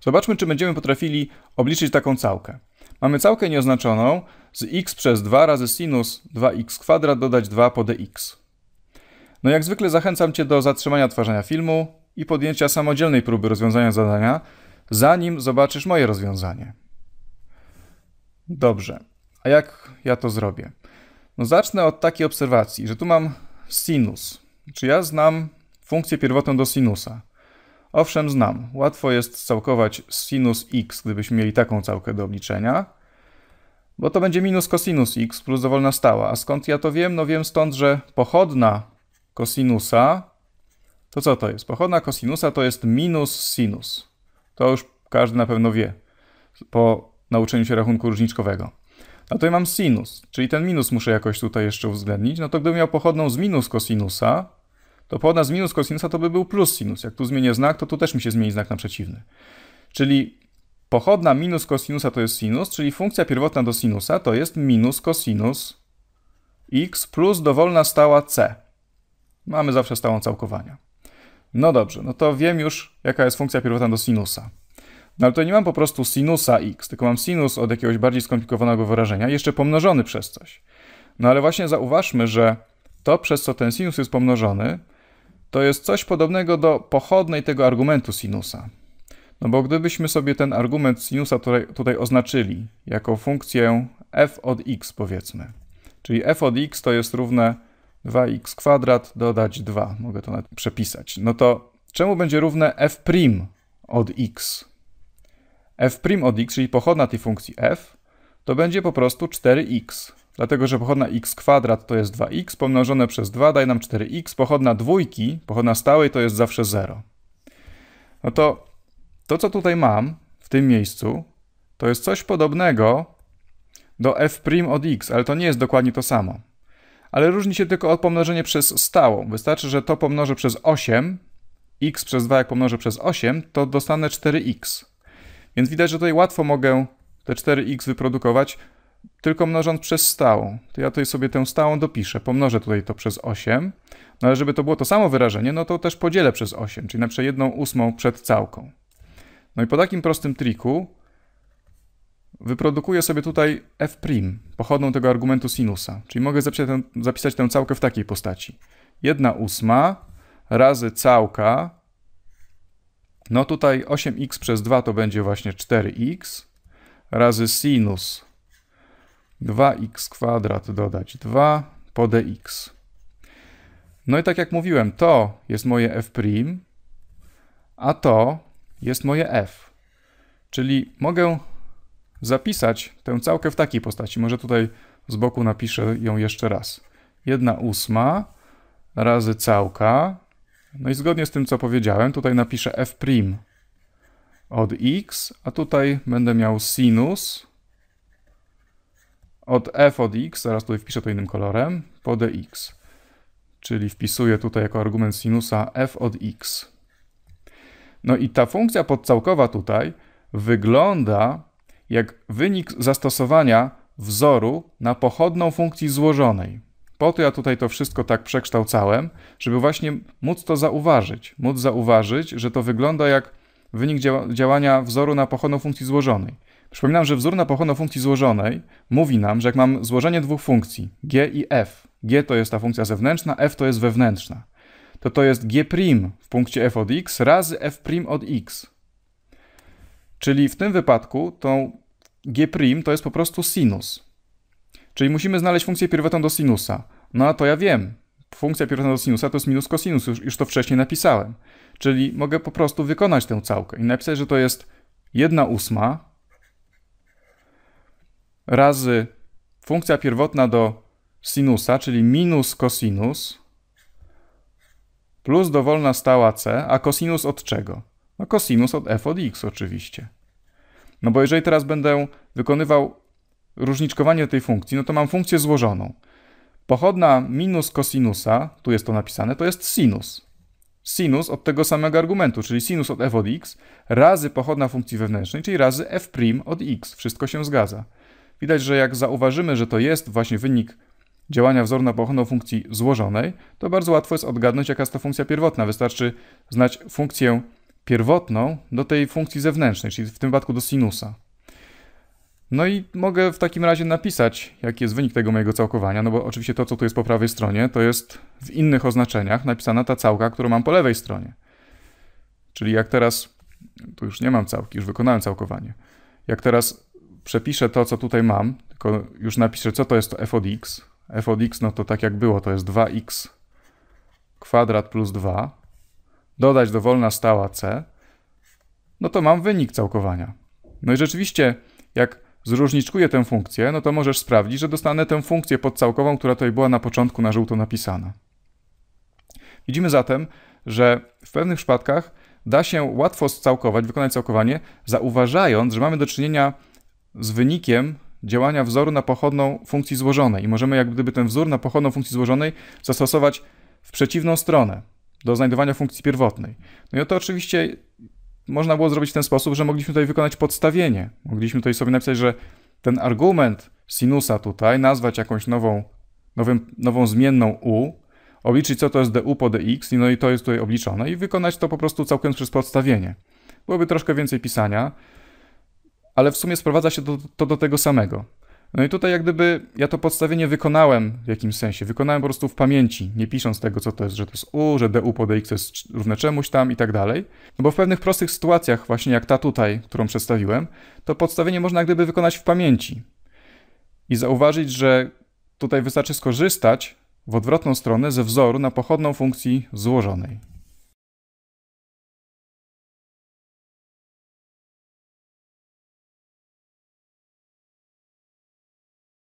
Zobaczmy, czy będziemy potrafili obliczyć taką całkę. Mamy całkę nieoznaczoną z x przez 2 razy sinus 2x kwadrat dodać 2 po dx. No jak zwykle zachęcam Cię do zatrzymania tworzenia filmu i podjęcia samodzielnej próby rozwiązania zadania, zanim zobaczysz moje rozwiązanie. Dobrze, a jak ja to zrobię? No zacznę od takiej obserwacji, że tu mam sinus. Czy ja znam funkcję pierwotną do sinusa? Owszem, znam. Łatwo jest scałkować sinus x, gdybyśmy mieli taką całkę do obliczenia, bo to będzie minus cosinus x plus dowolna stała. A skąd ja to wiem? No wiem stąd, że pochodna kosinusa, to co to jest? Pochodna kosinusa to jest minus sinus. To już każdy na pewno wie po nauczeniu się rachunku różniczkowego. A tutaj mam sinus, czyli ten minus muszę jakoś tutaj jeszcze uwzględnić. No to gdybym miał pochodną z minus kosinusa, to z minus kosinusa to by był plus sinus. Jak tu zmienię znak, to tu też mi się zmieni znak na przeciwny. Czyli pochodna minus kosinusa to jest sinus, czyli funkcja pierwotna do sinusa to jest minus kosinus x plus dowolna stała c. Mamy zawsze stałą całkowania. No dobrze, no to wiem już, jaka jest funkcja pierwotna do sinusa. No ale to nie mam po prostu sinusa x, tylko mam sinus od jakiegoś bardziej skomplikowanego wyrażenia, jeszcze pomnożony przez coś. No ale właśnie zauważmy, że to, przez co ten sinus jest pomnożony, to jest coś podobnego do pochodnej tego argumentu sinusa. No bo gdybyśmy sobie ten argument sinusa tutaj, tutaj oznaczyli jako funkcję f od x, powiedzmy, czyli f od x to jest równe 2x kwadrat dodać 2, mogę to nawet przepisać, no to czemu będzie równe f' od x? f' od x, czyli pochodna tej funkcji f, to będzie po prostu 4x. Dlatego, że pochodna x kwadrat to jest 2x, pomnożone przez 2 daje nam 4x, pochodna dwójki, pochodna stałej to jest zawsze 0. No to to, co tutaj mam w tym miejscu, to jest coś podobnego do f' od x, ale to nie jest dokładnie to samo. Ale różni się tylko od pomnożenia przez stałą. Wystarczy, że to pomnożę przez 8, x przez 2 jak pomnożę przez 8, to dostanę 4x. Więc widać, że tutaj łatwo mogę te 4x wyprodukować tylko mnożąc przez stałą. To ja tutaj sobie tę stałą dopiszę. Pomnożę tutaj to przez 8. No ale żeby to było to samo wyrażenie, no to też podzielę przez 8, czyli na przykład 1 ósmą przed całką. No i po takim prostym triku wyprodukuję sobie tutaj f', pochodną tego argumentu sinusa. Czyli mogę zapisać tę, zapisać tę całkę w takiej postaci. 1 ósma razy całka no tutaj 8x przez 2 to będzie właśnie 4x razy sinus 2x kwadrat dodać 2 po dx. No i tak jak mówiłem, to jest moje f', a to jest moje f. Czyli mogę zapisać tę całkę w takiej postaci. Może tutaj z boku napiszę ją jeszcze raz. 1 ósma razy całka no i zgodnie z tym, co powiedziałem, tutaj napiszę f' od x, a tutaj będę miał sinus od f od x, zaraz tutaj wpiszę to innym kolorem, po dx. Czyli wpisuję tutaj jako argument sinusa f od x. No i ta funkcja podcałkowa tutaj wygląda jak wynik zastosowania wzoru na pochodną funkcji złożonej. Po to ja tutaj to wszystko tak przekształcałem, żeby właśnie móc to zauważyć. Móc zauważyć, że to wygląda jak wynik działania wzoru na pochodną funkcji złożonej. Przypominam, że wzór na pochodną funkcji złożonej mówi nam, że jak mam złożenie dwóch funkcji, g i f, g to jest ta funkcja zewnętrzna, f to jest wewnętrzna, to to jest g' w punkcie f od x razy f' od x. Czyli w tym wypadku to g' to jest po prostu sinus. Czyli musimy znaleźć funkcję pierwotną do sinusa. No a to ja wiem. Funkcja pierwotna do sinusa to jest minus cosinus, już, już to wcześniej napisałem. Czyli mogę po prostu wykonać tę całkę i napisać, że to jest 1 ósma razy funkcja pierwotna do sinusa, czyli minus cosinus plus dowolna stała c, a cosinus od czego? No cosinus od f od x oczywiście. No bo jeżeli teraz będę wykonywał różniczkowanie tej funkcji, no to mam funkcję złożoną. Pochodna minus kosinusa, tu jest to napisane, to jest sinus. Sinus od tego samego argumentu, czyli sinus od f od x, razy pochodna funkcji wewnętrznej, czyli razy f' od x. Wszystko się zgadza. Widać, że jak zauważymy, że to jest właśnie wynik działania wzoru na pochodną funkcji złożonej, to bardzo łatwo jest odgadnąć, jaka jest to funkcja pierwotna. Wystarczy znać funkcję pierwotną do tej funkcji zewnętrznej, czyli w tym wypadku do sinusa. No i mogę w takim razie napisać, jaki jest wynik tego mojego całkowania, no bo oczywiście to, co tu jest po prawej stronie, to jest w innych oznaczeniach napisana ta całka, którą mam po lewej stronie. Czyli jak teraz, tu już nie mam całki, już wykonałem całkowanie. Jak teraz przepiszę to, co tutaj mam, tylko już napiszę, co to jest f od x. f od x, no to tak jak było, to jest 2x kwadrat plus 2, dodać dowolna stała c, no to mam wynik całkowania. No i rzeczywiście, jak zróżniczkuję tę funkcję, no to możesz sprawdzić, że dostanę tę funkcję podcałkową, która tutaj była na początku na żółto napisana. Widzimy zatem, że w pewnych przypadkach da się łatwo scałkować, wykonać całkowanie, zauważając, że mamy do czynienia z wynikiem działania wzoru na pochodną funkcji złożonej i możemy jak gdyby ten wzór na pochodną funkcji złożonej zastosować w przeciwną stronę do znajdowania funkcji pierwotnej. No i to oczywiście można było zrobić w ten sposób, że mogliśmy tutaj wykonać podstawienie. Mogliśmy tutaj sobie napisać, że ten argument sinusa tutaj nazwać jakąś nową, nowym, nową zmienną u, obliczyć co to jest du po dx, no i to jest tutaj obliczone i wykonać to po prostu całkiem przez podstawienie. Byłoby troszkę więcej pisania, ale w sumie sprowadza się to, do tego samego. No i tutaj jak gdyby ja to podstawienie wykonałem w jakimś sensie, wykonałem po prostu w pamięci, nie pisząc tego, co to jest, że to jest u, że du po dx jest równe czemuś tam i tak dalej. No bo w pewnych prostych sytuacjach, właśnie jak ta tutaj, którą przedstawiłem, to podstawienie można jak gdyby wykonać w pamięci. I zauważyć, że tutaj wystarczy skorzystać w odwrotną stronę ze wzoru na pochodną funkcji złożonej.